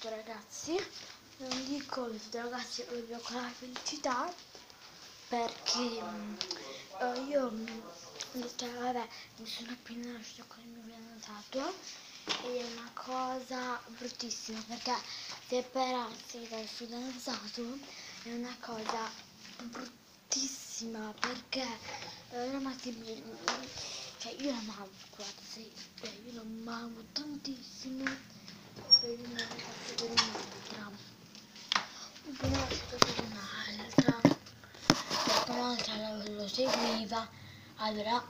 tutto ragazzi non dico tutto ragazzi dico con la felicità perché eh, io mm, cioè, vabbè mi sono appena lasciato con il mio fidanzato ed è una cosa bruttissima perché separarsi dal fidanzato è una cosa bruttissima perché eh, la mattina cioè io la amo guarda se cioè, io la amo tantissimo per una faccio per un'altra una faccio per un'altra perché un'altra lo, lo seguiva. Allora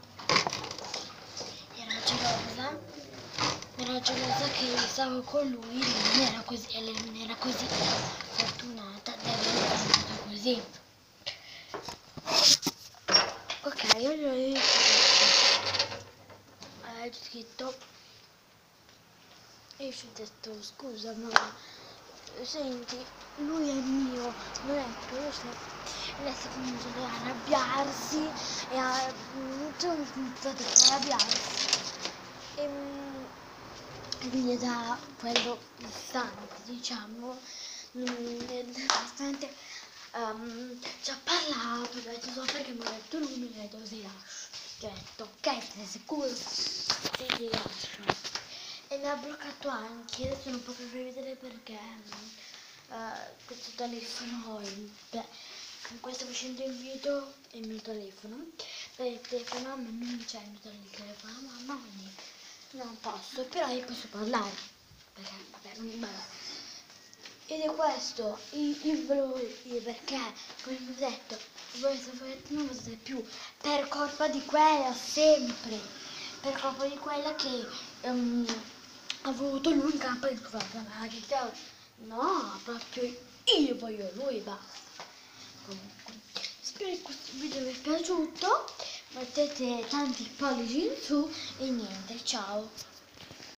era gelosa era gelosa che stavo con lui non era così lei non era così fortunata di averlo fatto così. Ok io gli ho eh, scritto e io ci ho detto scusa ma senti lui è mio non è tuo lei si è cominciata ad arrabbiarsi e a sono iniziato ad arrabbiarsi e, mm, e quindi da quello distante diciamo. Nonostante um, ci ha parlato ho detto so perché mi ha detto lui? Mi ha detto si lascio ho detto ok sei sicuro? sì ti lascio. E mi ha bloccato anche adesso non posso vedere perché uh, questo telefono beh, con questo facendo il video è il mio telefono. Per il telefono non c'è il mio telefono mamma quindi non posso però io posso parlare. Perché vabbè non beh. ed è questo io, io ve dire perché come vi ho detto voi non lo più per colpa di quella sempre. Per colpa di quella che um, ha voluto lui in campo di cavolo? No proprio io voglio lui e basta comunque spero che questo video vi è piaciuto. Mettete tanti pollici in su e niente ciao